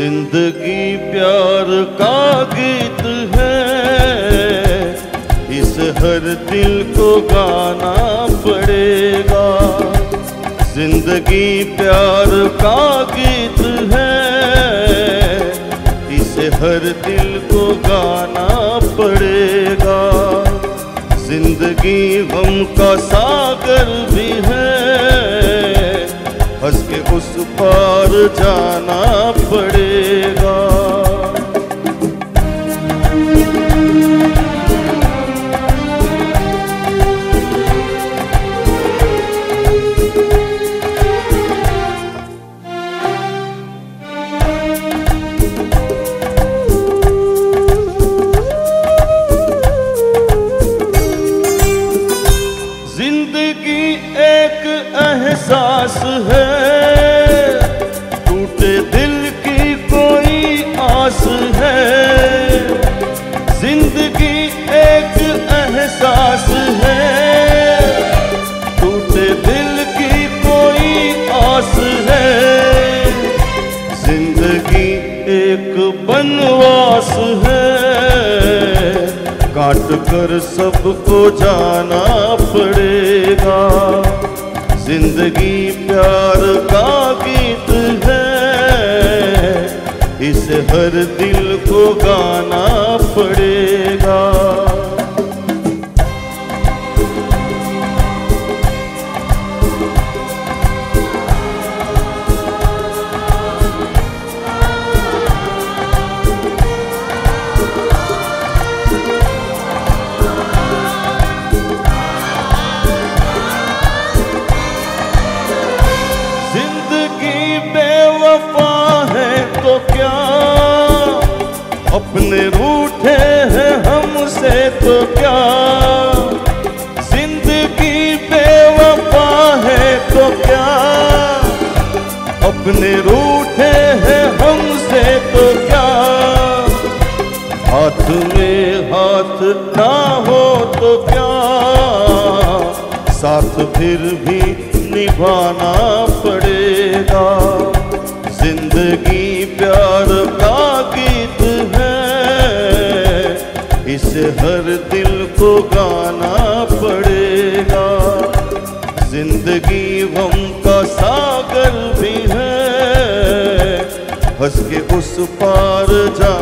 ज़िंदगी प्यार का गीत है। इस हर दिल को गाना पड़ेगा। ज़िंदगी प्यार का गीत है। इस हर दिल को गाना पड़ेगा। ज़िंदगी गम का सागर भी है। उस पार जाना पड़ेगा। ज़िंदगी एक एहसास है। टूटे दिल की कोई आस है। ज़िंदगी एक बनवास है। काट कर सबको जाना पड़ेगा। ज़िंदगी प्यार का गीत है। इसे हर दिल को गाना पड़ेगा। अपने रूठे हैं हमसे तो क्या? ज़िंदगी बेवफा है तो क्या? अपने रूठे हैं हमसे तो क्या? हाथ में हाथ ना हो तो क्या? साथ फिर भी निभाना पड़ेगा। ज़िंदगी प्यार का हर दिल को गाना पड़ेगा। ज़िंदगी गम का सागर भी है। हंस के उस पार पड़ेगा